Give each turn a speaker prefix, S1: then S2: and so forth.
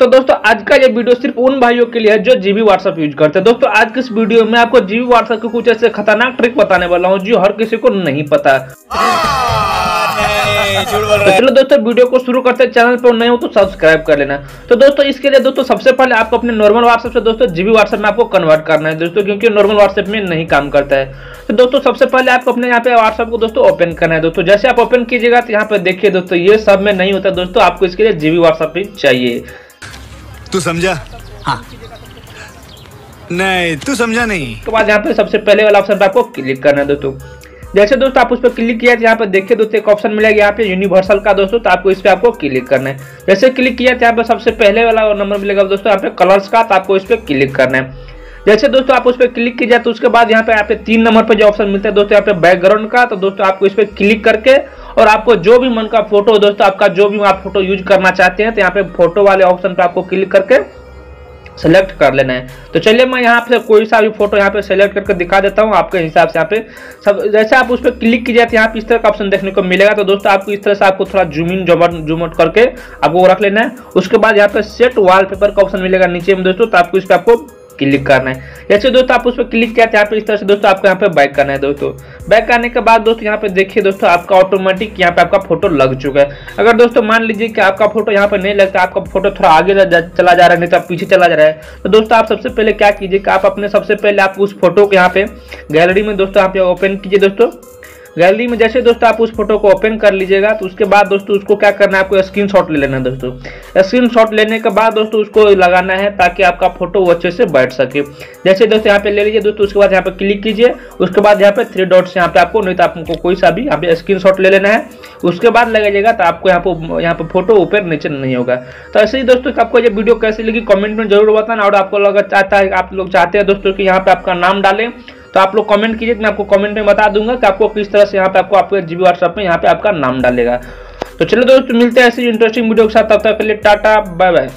S1: तो दोस्तों, आज का ये वीडियो सिर्फ़ उन भाइयों के लिए है जो जीबी व्हाट्सएप यूज़ करते हैं। दोस्तों, आज के इस वीडियो में आपको जीबी व्हाट्सएप के कुछ ऐसे खतरनाक ट्रिक बताने वाला हूँ जो हर किसी को नहीं पता। तो चलो दोस्तों, वीडियो को शुरू करते हैं। चैनल पर नए हो तो सब्सक्राइब कर लेना। तो दोस्तों, इसके लिए दोस्तों, सबसे पहले आपको अपने नॉर्मल व्हाट्सएप से दोस्तों जीबी व्हाट्सएप में आपको कन्वर्ट करना है दोस्तों, क्योंकि नॉर्मल व्हाट्सएप में नहीं काम करता है। तो दोस्तों, सबसे पहले आपको अपने यहाँ पे व्हाट्सएप को दोस्तों ओपन करना है दोस्तों। जैसे आप ओपन कीजिएगा तो यहाँ पे देखिए दोस्तों, ये सब में नहीं होता दोस्तों, आपको इसके लिए जीबी व्हाट्सएप ही चाहिए।
S2: तू समझा? हाँ। नहीं तू समझा नहीं।
S1: उसके बाद यहाँ पे सबसे पहले वाला ऑप्शन पे आपको क्लिक करना है दोस्तों जैसे दोस्तों आप उस पर क्लिक किया तो यहाँ पे देखिए दोस्तों एक ऑप्शन मिलेगा यहाँ पे यूनिवर्सल का दोस्तों तो आपको इस पे आपको क्लिक करना है। जैसे क्लिक किया तो यहाँ पे सबसे पहले वाला नंबर मिलेगा दोस्तों यहाँ पे कलर्स का तो आपको इस पर क्लिक करना है। जैसे दोस्तों आप उस पर क्लिक कीजिए तो उसके बाद यहाँ पे यहाँ पे तीन नंबर पर जो ऑप्शन मिलता है दोस्तों यहाँ पे बैकग्राउंड का तो दोस्तों आपको इस पर क्लिक करके और आपको जो भी मन का फ़ोटो दोस्तों, आपका जो भी आप फ़ोटो यूज़ करना चाहते हैं तो यहाँ पे फ़ोटो वाले ऑप्शन पर आपको क्लिक करके सेलेक्ट कर लेना है। तो चलिए मैं यहाँ पे कोई सा भी फ़ोटो यहाँ पे सेलेक्ट करके दिखा देता हूँ, आपके हिसाब से यहाँ पे सब जैसे आप उस पर क्लिक कीजिए तो यहाँ पे इस तरह का ऑप्शन देखने को मिलेगा। तो दोस्तों, आपको इस तरह से आपको थोड़ा जूम इन जूम आउट करके आपको रख लेना है। उसके बाद यहाँ पे सेट वॉलपेपर का ऑप्शन मिलेगा नीचे में दोस्तों तो आपको इस पर आपको क्लिक करना है। जैसे दोस्तों आप उस पर क्लिक किया यहाँ पे इस तरह से दोस्तों आपको यहाँ पे बैक करना है दोस्तों। बैक करने के बाद दोस्तों यहाँ पे देखिए दोस्तों, आपका ऑटोमेटिक यहाँ पे आपका फ़ोटो लग चुका है। अगर दोस्तों मान लीजिए कि आपका फ़ोटो यहाँ पे नहीं लगता, आपका फ़ोटो थोड़ा आगे चला जा रहा है, नहीं तो पीछे चला जा रहा है। तो दोस्तों आप सबसे पहले क्या कीजिए कि आप अपने सबसे पहले आप उस फ़ोटो को यहाँ पे गैलरी में दोस्तों यहाँ पे ओपन कीजिए दोस्तों। गैलरी में जैसे दोस्तों आप उस फ़ोटो को ओपन कर लीजिएगा तो उसके बाद दोस्तों उसको क्या करना है, आपको स्क्रीन ले लेना है दोस्तों। स्क्रीन लेने के बाद दोस्तों उसको लगाना है ताकि आपका फ़ोटो अच्छे से बैठ सके। जैसे दोस्तों यहाँ पे ले लीजिए दोस्तों, उसके बाद यहाँ पे क्लिक कीजिए, उसके बाद यहाँ पे थ्री डॉट्स यहाँ पे आपको, नहीं तो आपको कोई सा भी यहाँ पे स्क्रीन ले लेना है। उसके बाद लगाइएगा तो आपको यहाँ पे यहाँ पे फ़ोटो ऊपर नीचे नहीं होगा। तो ऐसे ही दोस्तों आपको ये वीडियो कैसी लगी, कमेंट में ज़रूर बताना और आपको लगा चाहता है, आप लोग चाहते हैं दोस्तों कि यहाँ पे आपका नाम डालें तो आप लोग कमेंट कीजिए, मैं आपको कमेंट में बता दूँगा कि आपको किस तरह से यहाँ पे आपको, आपके जीबी व्हाट्सएप में यहाँ पे आपका नाम डालेगा। तो चलो दोस्तों, मिलते हैं ऐसे इंटरेस्टिंग वीडियो के साथ, तब तक के लिए टाटा बाय बाय